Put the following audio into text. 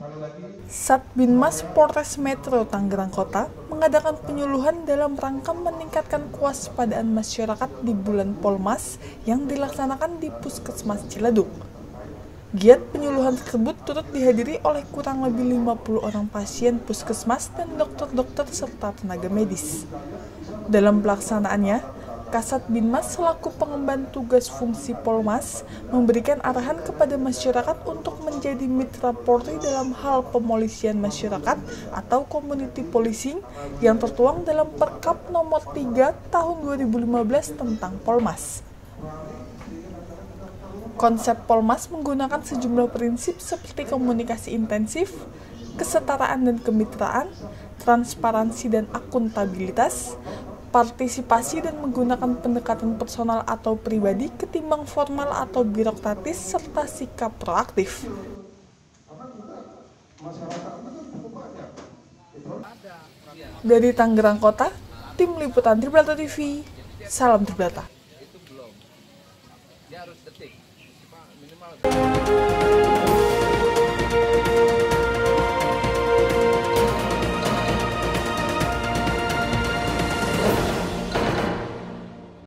Kasat Binmas Polres Metro Tangerang Kota mengadakan penyuluhan dalam rangka meningkatkan kewaspadaan masyarakat di bulan Polmas yang dilaksanakan di Puskesmas Ciledug. Giat penyuluhan tersebut turut dihadiri oleh kurang lebih 50 orang pasien puskesmas dan dokter-dokter serta tenaga medis. Dalam pelaksanaannya, Kasat Binmas selaku pengemban tugas fungsi Polmas memberikan arahan kepada masyarakat untuk menjadi mitra Polri dalam hal pemolisian masyarakat atau community policing yang tertuang dalam Perkap nomor 3 tahun 2015 tentang Polmas. Konsep Polmas menggunakan sejumlah prinsip seperti komunikasi intensif, kesetaraan dan kemitraan, transparansi dan akuntabilitas, partisipasi dan menggunakan pendekatan personal atau pribadi ketimbang formal atau birokratis serta sikap proaktif. Dari Tangerang Kota, tim liputan Tribrata TV, salam Tribrata.